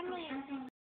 ano yan?